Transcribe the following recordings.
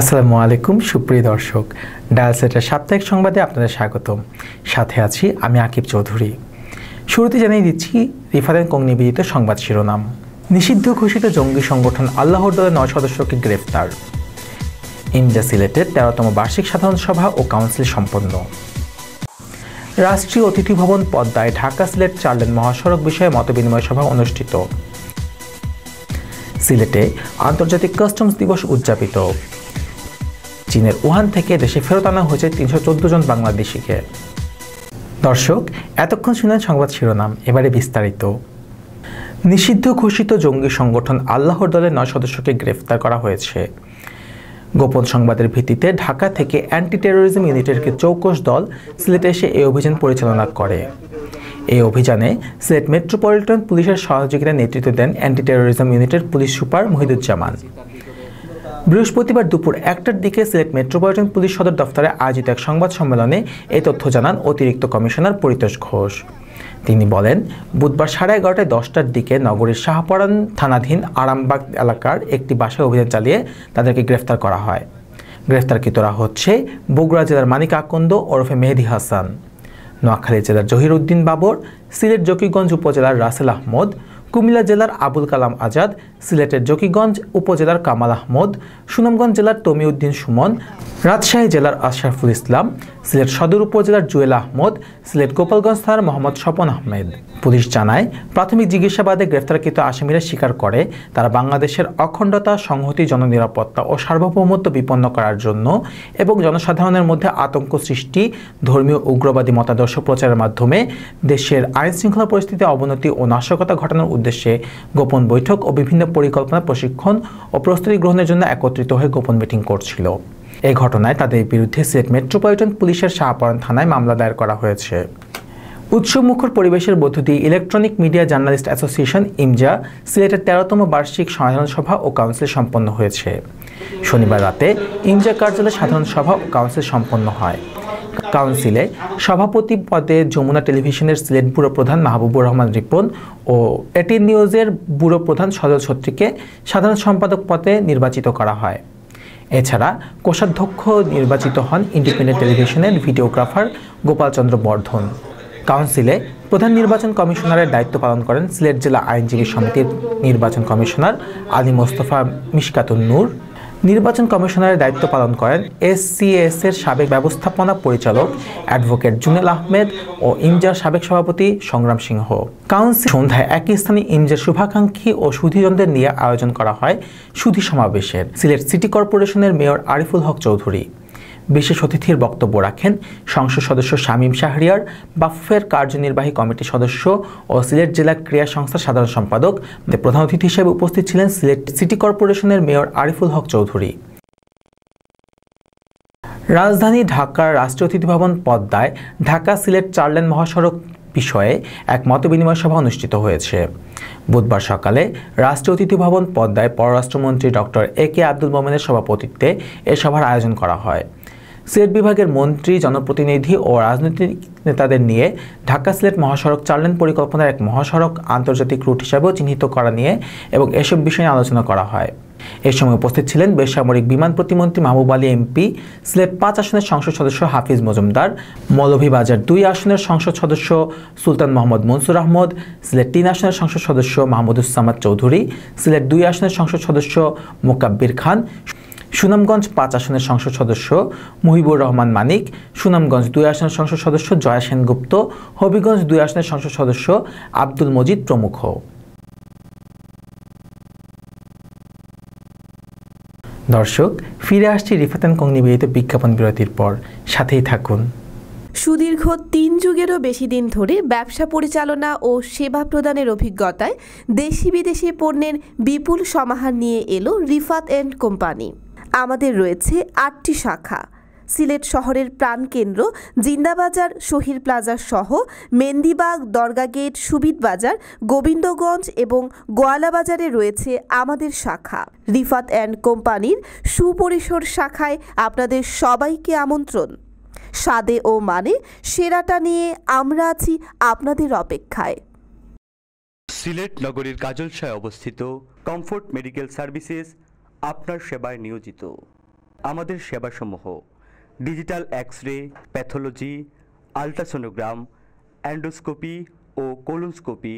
আসসালামু আলাইকুম, সুপ্রিয় দর্শক। ডায়ালসেটের সাপ্তাহিক সংবাদে আপনাদের স্বাগতম। সাথে আছি আমি আকিব চৌধুরী। শুরুতে জানিয়ে দিচ্ছি রিফারেন কং নিবেদিত সংবাদ শিরোনাম। নিষিদ্ধ ঘোষিত জঙ্গি সংগঠন আল্লাহর দলের নয় সদস্যকে গ্রেফতার ইমজা সিলেটের তেরোতম বার্ষিক সাধারণ সভা ও কাউন্সিল সম্পন্ন। রাষ্ট্রীয় অতিথি ভবন পদ্মায় ঢাকা সিলেট চারলেন মহাসড়ক বিষয়ে মতবিনিময় সভা অনুষ্ঠিত। সিলেটে আন্তর্জাতিক কাস্টমস দিবস উদযাপিত। চীনের উহান থেকে দেশে ফেরত আনা হয়েছে তিনশো চোদ্দ জন বাংলাদেশিকে। দর্শক, এতক্ষণ শুনলেন সংবাদ শিরোনাম, এবারে বিস্তারিত। নিষিদ্ধ ঘোষিত জঙ্গি সংগঠন আল্লাহর দলের নয় সদস্যকে গ্রেফতার করা হয়েছে। গোপন সংবাদের ভিত্তিতে ঢাকা থেকে অ্যান্টি টেরোরিজম ইউনিটের চৌকস দল সিলেটে এসে এই অভিযান পরিচালনা করে। এই অভিযানে সিলেট মেট্রোপলিটন পুলিশের সহযোগিতায় নেতৃত্ব দেন অ্যান্টি টেরোরিজম ইউনিটের পুলিশ সুপার মহিদুজ্জামান। বৃহস্পতিবার দুপুর একটার দিকে সিলেট মেট্রোপলিটন পুলিশ সদর দফতরে আয়োজিত এক সংবাদ সম্মেলনে এই তথ্য জানান অতিরিক্ত কমিশনার পরিতোষ ঘোষ। তিনি বলেন, বুধবার সাড়ে এগারোটায় দশটার দিকে নগরীর শাহপরান থানাধীন আরামবাগ এলাকার একটি বাসায় অভিযান চালিয়ে তাদেরকে গ্রেফতার করা হয়। গ্রেফতারকৃতরা হচ্ছে বগুড়া জেলার মানিক আকন্দ ওরফে মেহেদি হাসান। নোয়াখালী জেলার জহির উদ্দিন বাবর, সিলেট জকিগঞ্জ উপজেলার রাসেল আহমদ কুমিল্লা জেলার আবুল কালাম আজাদ, সিলেটের জকিগঞ্জ উপজেলার কামাল আহমদ, সুনামগঞ্জ জেলার তমিউদ্দিন সুমন, রাজশাহী জেলার আশরাফুল ইসলাম, সিলেট সদর উপজেলার জুয়েল আহমদ, সিলেট গোপালগঞ্জ থানার মোহাম্মদ স্বপন আহমেদ। পুলিশ জানায়, প্রাথমিক জিজ্ঞাসাবাদে গ্রেফতারকৃত আসামিরা স্বীকার করে তারা বাংলাদেশের অখণ্ডতা, সংহতি, জননিরাপত্তা ও সার্বভৌমত্ব বিপন্ন করার জন্য এবং জনসাধারণের মধ্যে আতঙ্ক সৃষ্টি, ধর্মীয় উগ্রবাদী মতাদর্শ প্রচারের মাধ্যমে দেশের আইন শৃঙ্খলা পরিস্থিতি অবনতি ও নাশকতা ঘটানোর উদ্দেশ্যে গোপন বৈঠক ও বিভিন্ন পরিকল্পনা, প্রশিক্ষণ ও প্রস্তুতি গ্রহণের জন্য একত্রিত হয়ে গোপন মিটিং করছিল। এই ঘটনায় তাদের বিরুদ্ধে সিলেট মেট্রোপলিটন পুলিশের শাহপরান থানায় মামলা দায়ের করা হয়েছে। উৎসবমুখর পরিবেশের মধ্য দিয়ে ইলেকট্রনিক মিডিয়া জার্নালিস্ট অ্যাসোসিয়েশন, ইমজা, সিলেটের তেরোতম বার্ষিক সাধারণ সভা ও কাউন্সিল সম্পন্ন হয়েছে। শনিবার রাতে ইমজা কার্যালয়ে সাধারণ সভা ও কাউন্সিল সম্পন্ন হয়। কাউন্সিলে সভাপতি পদে যমুনা টেলিভিশনের সিলেট ব্যুরো প্রধান মাহবুবুর রহমান রিপন ও এটিএন নিউজের ব্যুরো প্রধান সজল ছত্রীকে সাধারণ সম্পাদক পদে নির্বাচিত করা হয়। এছাড়া কোষাধ্যক্ষ নির্বাচিত হন ইন্ডিপেন্ডেন্ট টেলিভিশনের ভিডিওগ্রাফার গোপালচন্দ্র বর্ধন। কাউন্সিলে প্রধান নির্বাচন কমিশনারের দায়িত্ব পালন করেন সিলেট জেলা আইনজীবী সমিতির নির্বাচন কমিশনার আলী মোস্তফা মিশকাতুন নূর। নির্বাচন কমিশনারের দায়িত্ব পালন করেন এসসিএস এর সাবেক ব্যবস্থাপনা পরিচালক অ্যাডভোকেট জুনেল আহমেদ ও ইমজার সাবেক সভাপতি সংগ্রাম সিংহ। কাউন্সিল সন্ধ্যায় একই স্থানে ইমজার শুভাকাঙ্ক্ষী ও সুধীজনদের নিয়ে আয়োজন করা হয় সুধী সমাবেশের। সিলেট সিটি কর্পোরেশনের মেয়র আরিফুল হক চৌধুরী। বিশেষ অতিথির বক্তব্য রাখেন সংসদ সদস্য শামীম শাহরিয়ার বাফের কার্যনির্বাহী কমিটির সদস্য ও সিলেট জেলা ক্রীড়া সংস্থার সাধারণ সম্পাদক। প্রধান অতিথি হিসেবে উপস্থিত ছিলেন সিলেট সিটি কর্পোরেশনের মেয়র আরিফুল হক চৌধুরী। রাজধানী ঢাকার রাষ্ট্রীয় অতিথি ভবন পদ্মায় ঢাকা সিলেট চারলেন মহাসড়ক বিষয়ে এক মতবিনিময় সভা অনুষ্ঠিত হয়েছে। বুধবার সকালে রাষ্ট্রীয় অতিথি ভবন পদ্মায় পররাষ্ট্রমন্ত্রী ডক্টর এ কে আব্দুল মোমেনের সভাপতিত্বে এ সভার আয়োজন করা হয়। সিলেট বিভাগের মন্ত্রী, জনপ্রতিনিধি ও রাজনৈতিক নেতাদের নিয়ে ঢাকা সিলেট মহাসড়ক চারলেন পরিকল্পনার এক মহাসড়ক আন্তর্জাতিক রুট হিসাবেও চিহ্নিত করা নিয়ে এবং এসব বিষয়ে আলোচনা করা হয়। এ সময় উপস্থিত ছিলেন বেসামরিক বিমান প্রতিমন্ত্রী মাহবুব আলী এমপি, সিলেট পাঁচ আসনের সংসদ সদস্য হাফিজ মজুমদার, মৌলভীবাজার দুই আসনের সংসদ সদস্য সুলতান মোহাম্মদ মনসুর আহমদ, সিলেট তিন আসনের সংসদ সদস্য মাহমুদুসামাদ চৌধুরী, সিলেট দুই আসনের সংসদ সদস্য মোকাব্বির খান সুনামগঞ্জ পাঁচ আসনের সংসদ সদস্য মুহিবুর রহমান মানিক, সুনামগঞ্জ দুই আসনের সংসদ সদস্য জয়া সেনগুপ্ত, হবিগঞ্জ দুই আসনের সংসদ সদস্য আব্দুল মজিদ প্রমুখ। দর্শক, ফিরে আসছি রিফাতেন কং নিবেদিত বিজ্ঞাপন বিরতির পর। সাথেই থাকুন। সুদীর্ঘ তিন যুগেরও বেশি দিন ধরে ব্যবসা পরিচালনা ও সেবা প্রদানের অভিজ্ঞতায় দেশি বিদেশি পণ্যের বিপুল সমাহার নিয়ে এলো রিফাত অ্যান্ড কোম্পানি। আমাদের রয়েছে আটটি শাখা। সিলেট শহরের প্রাণকেন্দ্র জিন্দাবাজার, শহীদ প্লাজা সহ মেন্দিবাগ দরগা গেট সুবিদ বাজার, গোবিন্দগঞ্জ এবং গোয়ালা বাজারে রয়েছে আমাদের শাখা। রিফাত অ্যান্ড কোম্পানির সুপরিসর শাখায় আপনাদের সবাইকে আমন্ত্রণ। স্বাদে ও মানে সেরাটা নিয়ে আমরা আছি আপনাদের অপেক্ষায়। সিলেট নগরীর কাজলশায় অবস্থিত কমফোর্ট মেডিকেল সার্ভিসেস আপনার সেবায় নিয়োজিত। আমাদের সেবাসমূহ digital x ray pathology, ultrasonogram, endoscopy ও colonoscopy,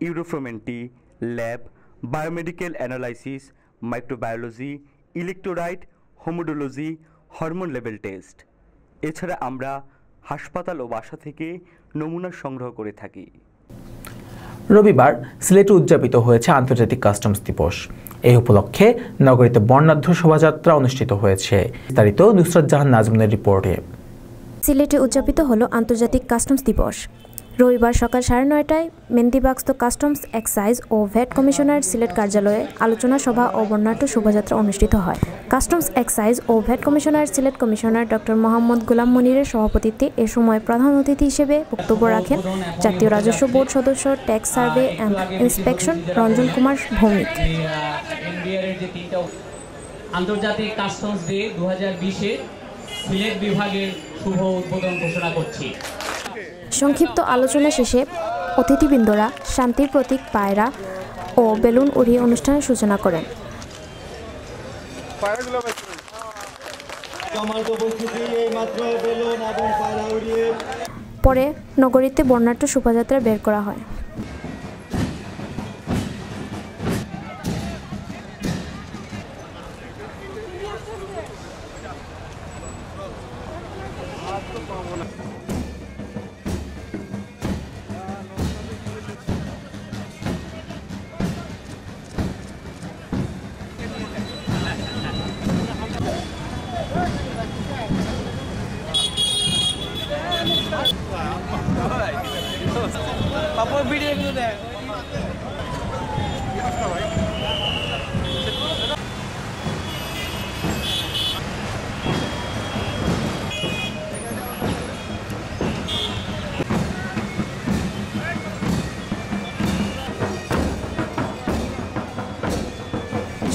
uroflowmetry, lab, biomedical analysis, microbiology, electrolyte, haematology, hormone level test. এছাড়া আমরা হাসপাতাল ও বাসা থেকে নমুনা সংগ্রহ করে থাকি। রবিবার সিলেটে উদযাপিত হয়েছে আন্তর্জাতিক কাস্টমস দিবস। এই উপলক্ষে নগরীতে বর্ণাঢ্য শোভাযাত্রা অনুষ্ঠিত হয়েছে। বিস্তারিত নুসরত জাহান নাজমুনের রিপোর্টে। সিলেটে উদযাপিত হলো আন্তর্জাতিক কাস্টমস দিবস। রবিবার সকাল সাড়ে নয়টায় মেন্দিবাক্স কাস্টমস এক্সাইজ ও ভ্যাট কমিশনার সিলেট কার্যালয়ে আলোচনা সভা ও বর্ণাঢ্য শোভাযাত্রা অনুষ্ঠিত হয়। কাস্টমস এক্সাইজ ও VAT commissioner Sylhet commissioner doctor Mohammad Golam মনিরের সভাপতিত্বে এ সময় প্রধান অতিথি হিসেবে বক্তব্য রাখেন জাতীয় রাজস্ব বোর্ড সদস্য, tax survey and inspection Ranjan Kumar Bhowmik. আন্তর্জাতিক কাস্টমস ডে দু হাজার বিশে সিলেট বিভাগের শুভ উদ্বোধন ঘোষণা করছি। সংক্ষিপ্ত আলোচনা শেষে অতিথিবৃন্দরা শান্তির প্রতীক পায়রা ও বেলুন উড়িয়ে অনুষ্ঠানের সূচনা করেন। পরে নগরীতে বর্ণাঢ্য শোভাযাত্রা বের করা হয়।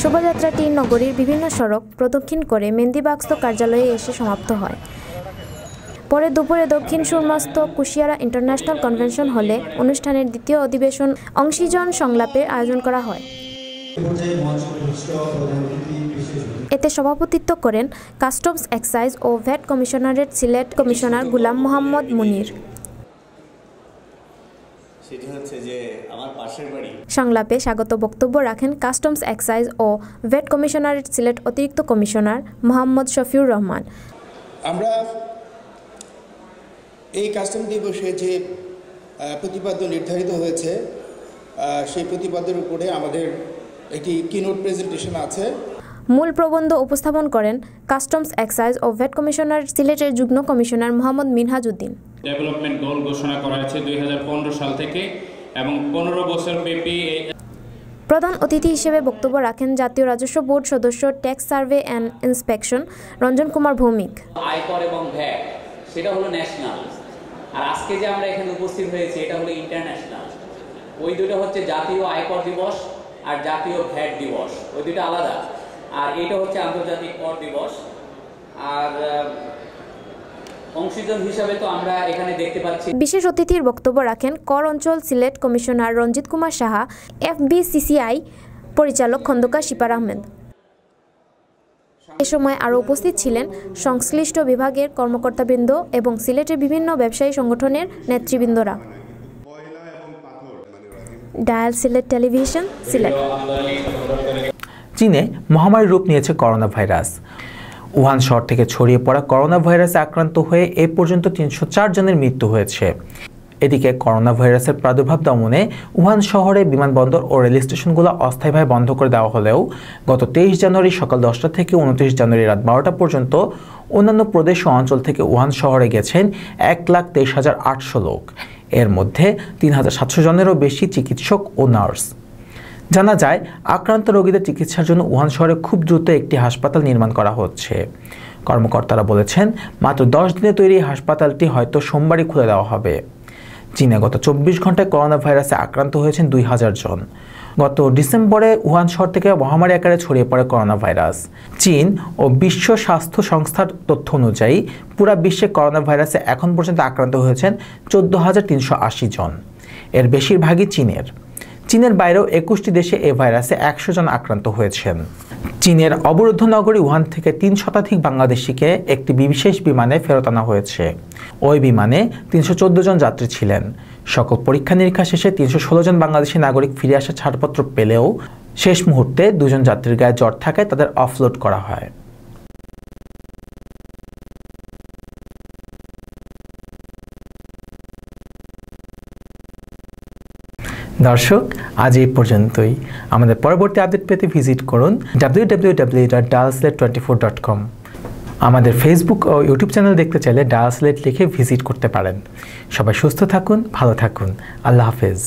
শোভাযাত্রাটি নগরীর বিভিন্ন সড়ক প্রদক্ষিণ করে মেন্দিবাক্স কার্যালয়ে এসে সমাপ্ত হয়। পরে দুপুরে দক্ষিণ সুরমস্ত কুশিয়ারা ইন্টারন্যাশনাল কনভেনশন হলে অনুষ্ঠানের দ্বিতীয় অধিবেশন অংশীজন সংলাপের আয়োজন করা হয়। এতে সভাপতিত্ব করেন কাস্টমস এক্সাইজ ও VAT commissionerate Sylhet commissioner Gulam Mohammad Munir. সেটি হচ্ছে যে আমার পাশের বাড়ি। সংলাপে স্বাগত বক্তব্য রাখেন কাস্টমস এক্সাইজ ও ভ্যাট কমিশনারেট সিলেট অতিরিক্ত কমিশনার মোহাম্মদ শফিউর রহমান। আমরা এই কাস্টম দিবসে যে প্রতিপাদ্য নির্ধারিত হয়েছে সেই প্রতিপাদ্যের উপরে আমাদের একটি কিনোট প্রেজেন্টেশন আছে। মূল প্রবন্ধ উপস্থাপন করেন কাস্টমস এক্সাইজ ও ভ্যাট কমিশনার সিলেটের যুগ্ম commissioner Mohammad Minhaj Uddin development goal ঘোষণা করা হয়েছে দুই সাল থেকে এবং পনেরো বছর ব্যাপী প্রধান অতিথি হিসেবে বক্তব্য রাখেন জাতীয় রাজস্ব বোর্ড সদস্য tax survey and inspection Ranjan Kumar Bhowmik. আয়কর এবং ভ্যাট সেটা হলো ন্যাশনাল আর আজকে যে আমরা এখানে উপস্থিত হয়েছি, এটা হলো ইন্টারন্যাশনাল ওই দুটো হচ্ছে জাতীয় আয়কর দিবস আর জাতীয় ভ্যাট দিবস। ওই দুটো আলাদা। আর এটা হচ্ছে আন্তর্জাতিক কর দিবস। আর বিশেষ অতিথির বক্তব্য রাখেন কর অঞ্চল সিলেট কমিশনার রঞ্জিত কুমার সাহা, এফবিসিসিআই পরিচালক খন্দকার শিপার আহমেদ। এ সময় আরও উপস্থিত ছিলেন সংশ্লিষ্ট বিভাগের কর্মকর্তাবৃন্দ এবং সিলেটের বিভিন্ন ব্যবসায়ী সংগঠনের নেতৃবৃন্দরা। Dial Sylhet television, Sylhet. চীনে মহামারী রূপ নিয়েছে করোনা ভাইরাস উহান শহর থেকে ছড়িয়ে পড়া করোনা ভাইরাসে আক্রান্ত হয়ে এ পর্যন্ত তিনশো চার জনের মৃত্যু হয়েছে। এদিকে করোনা ভাইরাসের প্রাদুর্ভাব দমনে উহান শহরে বিমানবন্দর ও রেল স্টেশনগুলো অস্থায়ীভাবে বন্ধ করে দেওয়া হলেও গত তেইশ জানুয়ারি সকাল দশটা থেকে উনত্রিশ জানুয়ারি রাত বারোটা পর্যন্ত অন্যান্য প্রদেশ ও অঞ্চল থেকে উহান শহরে গেছেন এক লাখ তেইশ হাজার আটশো লোক। এর মধ্যে তিন হাজার সাতশো জনেরও বেশি চিকিৎসক ও নার্স। জানা যায়, আক্রান্ত রোগীদের চিকিৎসার জন্য উহান শহরে খুব দ্রুত একটি হাসপাতাল নির্মাণ করা হচ্ছে। কর্মকর্তারা বলেছেন, মাত্র দশ দিনে তৈরি হাসপাতালটি হয়তো সোমবারই খুলে দেওয়া হবে। চীনে গত চব্বিশ ঘন্টায় করোনা ভাইরাসে আক্রান্ত হয়েছেন দুই হাজার জন। গত ডিসেম্বরে উহান শহর থেকে মহামারী আকারে ছড়িয়ে পড়ে করোনা ভাইরাস চীন ও বিশ্ব স্বাস্থ্য সংস্থার তথ্য অনুযায়ী পুরা বিশ্বে করোনা ভাইরাসে এখন পর্যন্ত আক্রান্ত হয়েছেন চোদ্দ হাজার তিনশো আশি জন। এর বেশিরভাগই চীনের। চীনের বাইরেও একুশটি দেশে এ ভাইরাসে একশো জন আক্রান্ত হয়েছেন। চীনের অবরুদ্ধ নগরী উহান থেকে তিন শতাধিক বাংলাদেশিকে একটি বিশেষ বিমানে ফেরত আনা হয়েছে। ওই বিমানে তিনশো চোদ্দ জন যাত্রী ছিলেন। সকল পরীক্ষা নিরীক্ষা শেষে তিনশো ষোলো জন বাংলাদেশি নাগরিক ফিরে আসার ছাড়পত্র পেলেও শেষ মুহূর্তে দুজন যাত্রীর গায়ে জ্বর থাকায় তাদের অফলোড করা হয়। দর্শক, আজ এই পর্যন্তই। আমাদের পরবর্তী আপডেট পেতে ভিজিট করুন W twenty four dot com আমাদের ফেসবুক ও ইউটিউব চ্যানেল দেখতে চাইলে ডালসলেট লিখে ভিজিট করতে পারেন। সবাই সুস্থ থাকুন, ভালো থাকুন। আল্লাহ হাফেজ।